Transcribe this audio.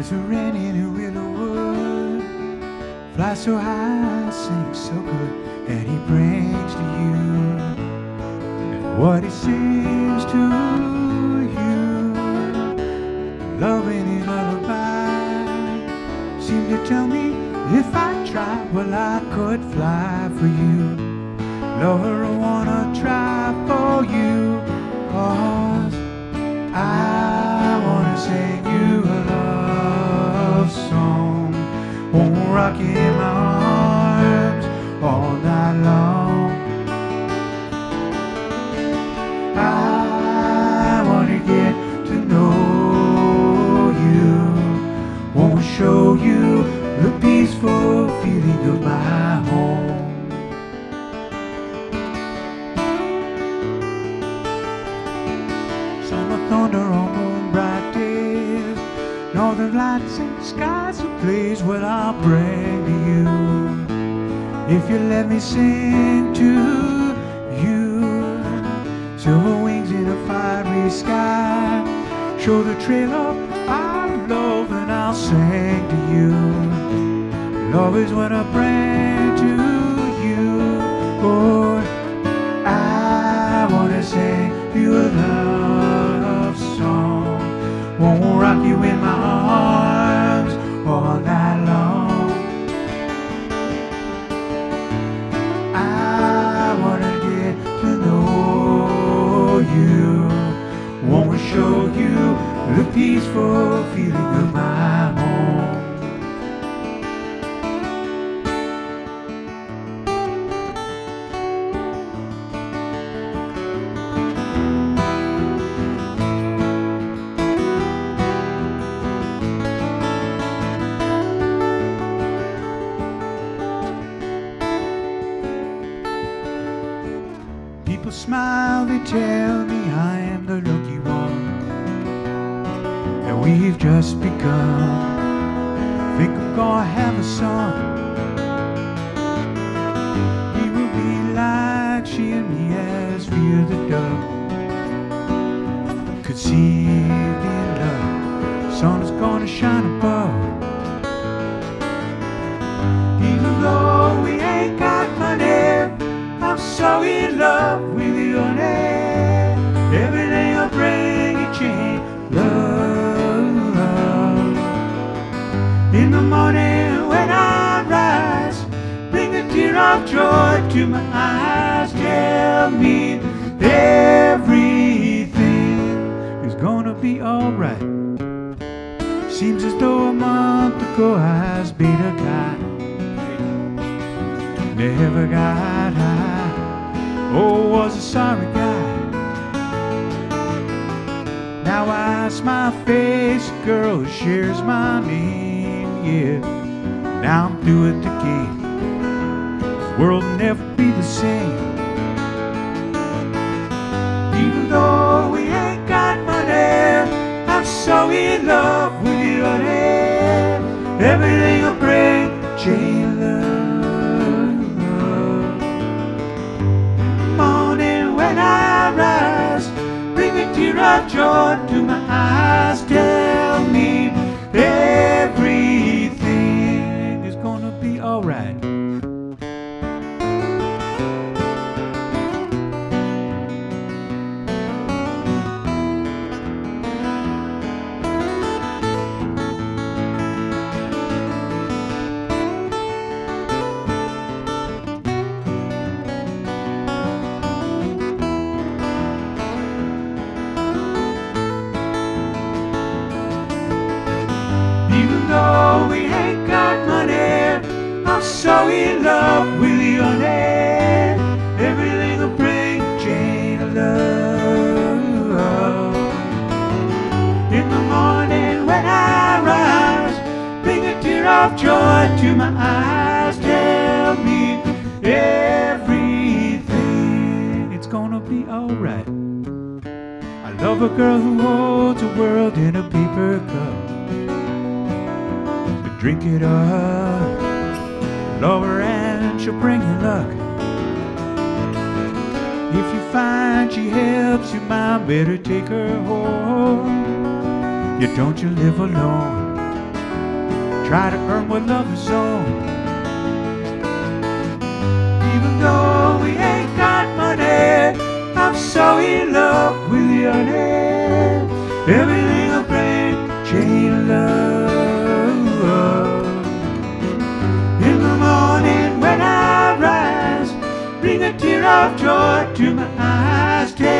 There's a wren in willow wood, fly so high, sing so good, and he brings to you and what he sings to you. Love in his lullaby seem to tell me if I try, well I could fly for you. Lover, I wanna try for you, cause I wanna sing you a thunder on moon bright days, northern lights and skies ablaze. What I'll bring to you, if you let me sing to you. Silver wings in a fiery sky, show the trail of our love, and I'll sing to you. Love is what I bring to you. Oh, Won't rock you in my arms all night long. I wanna get to know you. Won't show you the peaceful feeling of my smile, they tell me I am the lucky one. And we've just begun. Think I'm gonna have a son. He will be like she and me as fear the dove. Conceived in love, sun In the morning when I rise, bring a tear of joy to my eyes. Tell me everything is gonna be alright. Seems as though a month ago I was Beta Chi never got high. Oh, was a sorry guy. Now I smile face, girl shares my name, yeah. Now I'm through with the game. This world will never be the same. Even though we ain't got money, I'm so in love with you, honey. Everything will bring chain So in love with your name. Everything will bring a chain of love. In the morning when I rise, bring a tear of joy to my eyes. Tell me everything, it's gonna be alright. I love a girl who holds the world in a paper cup. But drink it up, love her and she'll bring you luck. If you find she helps you, mind better take her home. You don't you live alone. try to earn what love is all. Even though we ain't got money, I'm so in love with your name. Everything of joy to my eyes.